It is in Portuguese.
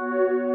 Música